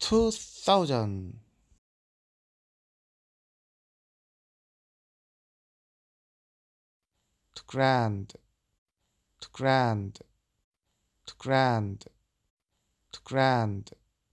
2000 to grand. To grand. To grand. To grand.